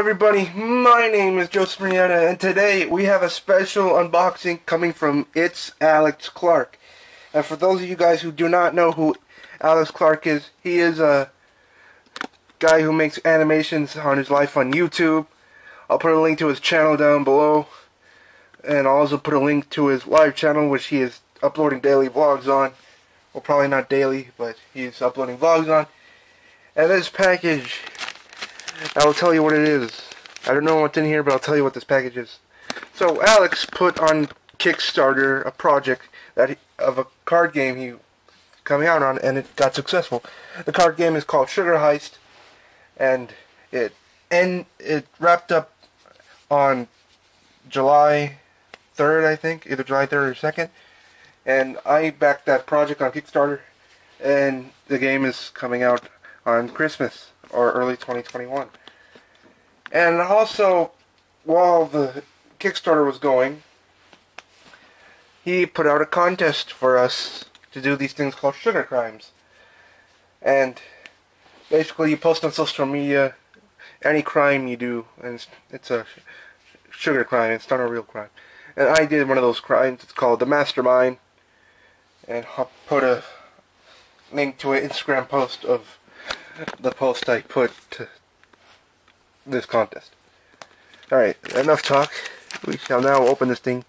everybody, my name is Joe Marietta and today we have a special unboxing coming from It's Alex Clark. And for those of you guys who do not know who Alex Clark is, he is a guy who makes animations on his life on YouTube. I'll put a link to his channel down below and I'll also put a link to his live channel which he is uploading daily vlogs on. Well probably not daily, but he's uploading vlogs on. And this package I will tell you what it is. I don't know what's in here, but I'll tell you what this package is. So Alex put on Kickstarter a project that he, of a card game he coming out on, and it got successful. The card game is called Sugar Heist, and it and it wrapped up on July 3rd, I think, either July 3rd or 2nd. And I backed that project on Kickstarter, and the game is coming out on Christmas or early 2021. And also, while the Kickstarter was going, he put out a contest for us to do these things called sugar crimes. And basically, you post on social media any crime you do, and it's a sugar crime. It's not a real crime. And I did one of those crimes. It's called the Mastermind. And I'll put a link to an Instagram post of the post I put to this contest. Alright, enough talk. We shall now open this thing.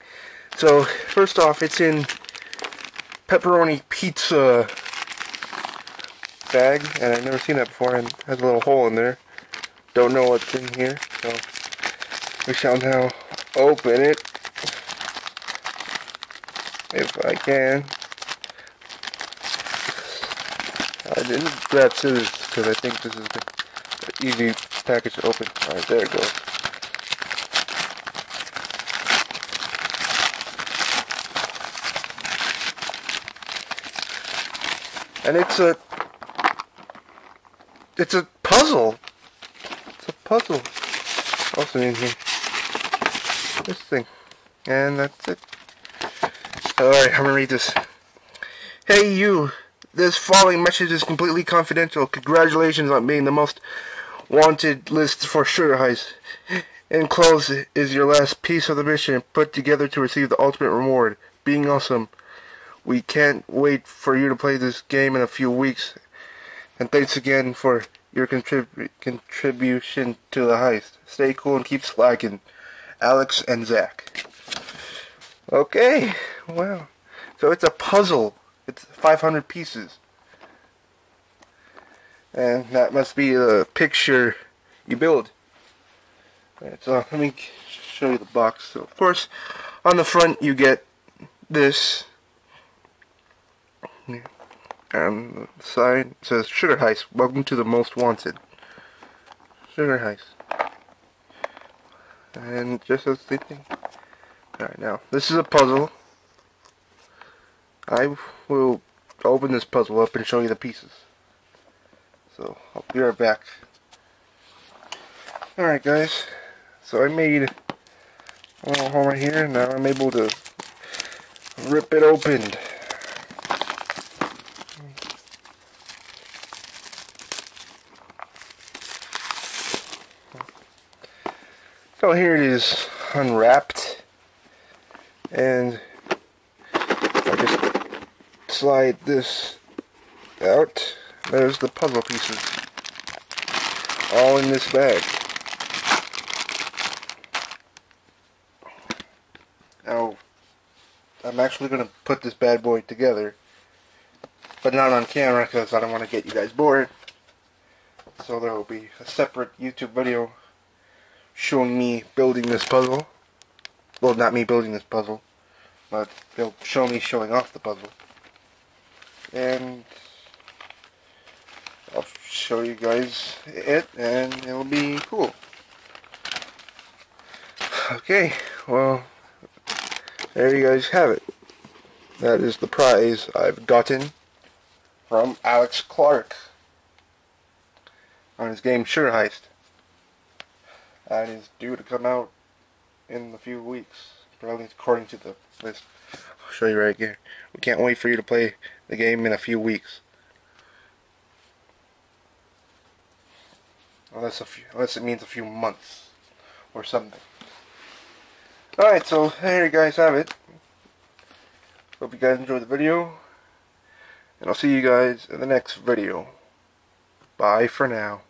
So, first off, it's in pepperoni pizza bag, and I've never seen that before, and has a little hole in there. Don't know what's in here, so we shall now open it. If I can. I didn't grab scissors because I think this is the easy package to open. Alright, there it goes. And it's a it's a puzzle. It's a puzzle. Also in here. This thing. And that's it. Alright, I'm gonna read this. Hey you, this following message is completely confidential. Congratulations on being the most wanted list for Sugar Heist. Enclosed is your last piece of the mission put together to receive the ultimate reward. Being awesome. We can't wait for you to play this game in a few weeks. And thanks again for your contrib contribution to the heist. Stay cool and keep slacking. Alex and Zach. Okay, wow. So it's a puzzle. It's 500 pieces. And that must be the picture you build. Right, so let me show you the box. So of course, on the front you get this and the side says Sugar Heist, welcome to the most wanted. Sugar Heist. And just as the thing. Alright, now, this is a puzzle. I will open this puzzle up and show you the pieces. So, I'll be right back. Alright guys, so I made a little hole right here, now I'm able to rip it open. So here it is unwrapped and I just slide this out. There's the puzzle pieces all in this bag. Now I'm actually going to put this bad boy together but not on camera because I don't want to get you guys bored. So there will be a separate YouTube video showing me building this puzzle. Well, not me building this puzzle, but they'll show me showing off the puzzle. And show you guys it, and it'll be cool. Okay, well, there you guys have it. That is the prize I've gotten from Alex Clark on his game Sugar Heist and is due to come out in a few weeks, probably according to the list. I'll show you right here. We can't wait for you to play the game in a few weeks. Unless a few, unless it means a few months or something. Alright, so there you guys have it. Hope you guys enjoyed the video. And I'll see you guys in the next video. Bye for now.